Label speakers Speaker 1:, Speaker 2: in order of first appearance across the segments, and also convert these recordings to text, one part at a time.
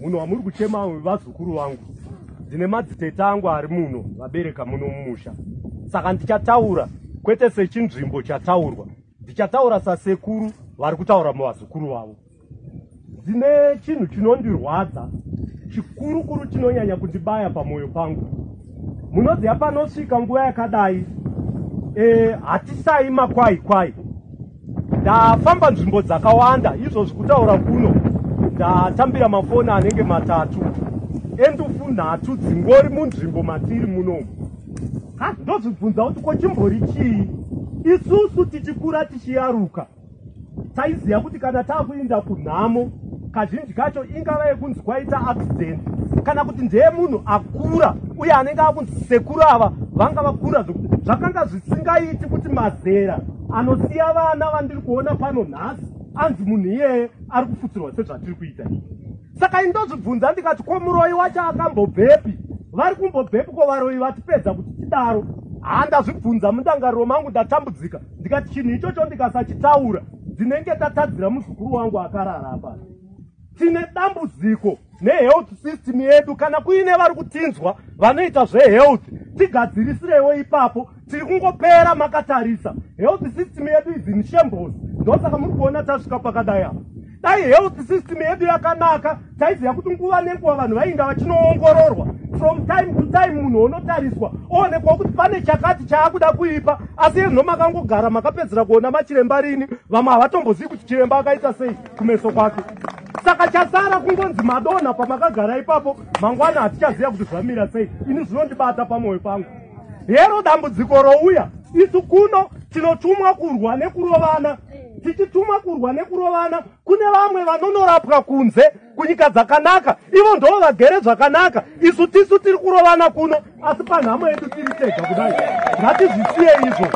Speaker 1: munhu wamuri kuchema vazukuru vangu ndine madziteta angu ari muno vabereka muno mumusha. Saka ndichataura kwete sechinzvimbo chataurwa. Ndichataura sasekuru vari kutaura muvazukuru vavo ndine chinhu chinondirwadza chikuru kuru chinonyanya kundibaya pamwoyo pangu. Munoziva panosvika nguva yakadai e, hatisai makwai kwai ndafamba nzvimbo dzakawanda izvozvi kutaura kuno. Ndatambira mafoni anenge matatu. Endufu nhatu dzingori munzvimbo matiri munomu ha ndozvibvunza kuti ko chimbori chii? Isusu tichikura tichiyaruka. Taiziva kuti kana taakuinda kunhamo kazhinji kacho ingava yekunzi kwaita accident. Kana kuti ndeye munhu akura uye anenge akunzi sekuru ava vanga vakura zvokuti zvakanga zvisingaiti kuti mazera anosiya vana vandiri kuona pano nhasi anzi munhu iyeye ari kufutsirwa sezvatiri kuita saka indozvibvunza ndikati ko muroyi wacho akambobvepi? Vari kumbobvepi ko varoyi vatipedza kuti tidaro? Handazvibvunza mundangariro mangu ndatambudzika. Ndikati chinhu ichocho ndikasachitaura ndinenge ndatadzira muzukuru wangu akarara pano tine dambudziko nehealth system yedu kana kuine vari kutinzwa vanoita zvehealth tigadzirisirewo ipapo tiri kungopera makatarisa. Health system yedu is in shambles. Ndosaka muri kuona tasvika pakadai apa dai health system yedu yakanaka taiziva kuti nguva nenguva vanhu vainga vachinoongororwa. From time to time munhu unotariswa oonekwa kuti pane chakati chaakuda kuipa asi ino makangogara makapedzera kuona machiremba rini vamwe havatombozivi kuti chiremba akaita sei kumeso kwake saka chasara kungonzi madonha pamakagara ipapo. Mangwana hatichaziva kuti zvamira sei. Ini zvinondibata pamwoyo pangu. Hero dambudziko rouya. Isu kuno tinotumwa kurwa nekurovana. Tichitumwa kurwa nekurovana kune vamwe vanonorapwa kunze kunyika dzakanaka. Ivo ndo vagere zvakanaka. Isu tisu tiri kurovana kuno. Asi panhamo yedu tiri tega kudai. Ngatizvisiye izvo.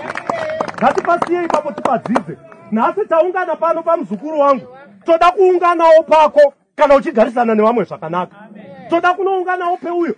Speaker 1: Ngatipasiye ipapo tipadzidze. Nhasi taungana pano pamuzukuru wangu toda kuunganawo pako kana uchigarisana nevamwe zvakanaka. Toda kunounganawo peuyo